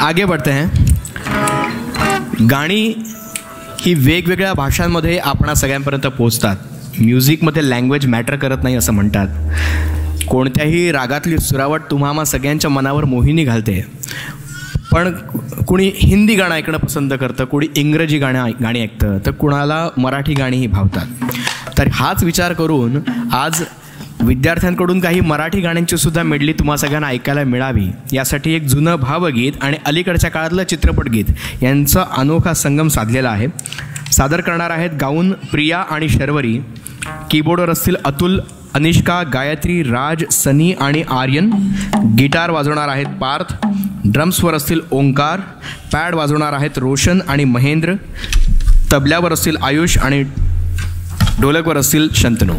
आगे बढ़ते हैं। गाणी ही वेगवेगळ्या भाषांमध्ये आपणा सगळ्यांपर्यंत पोचतात म्युझिकमध्ये लँग्वेज मॅटर करत नाही असं म्हणतात. कोणत्याही रागातली सुरावट तुम्हाला सगळ्यांच्या मनावर मोहिनी घालते. पण कुणी हिंदी गाणं ऐकणं पसंत करतं कुणी इंग्रजी गाणं गाणी ऐकतं तर कुणाला मराठी गाणीही भावतात. तर हाच विचार करून आज विद्यार्थ्यांकडून काही मराठी गाण्यांची सुद्धा मेडली तुम्हा सगळ्यांना ऐकायला मिळावी. यासाठी एक जुनं भावगीत आणि अलीकडच्या काळातलं चित्रपटगीत यांचा अनोखा संगम साधलेला आहे. सादर करणार आहेत गाऊन प्रिया आणि शर्वरी. कीबोर्डवर असतील अतुल अनिष्का गायत्री राज सनी आणि आर्यन. गिटार वाजवणार आहेत पार्थ. ड्रम्सवर असतील ओंकार. पॅड वाजवणार आहेत रोशन आणि महेंद्र. तबल्यावर असतील आयुष आणि ढोलकवर असतील शंतनू.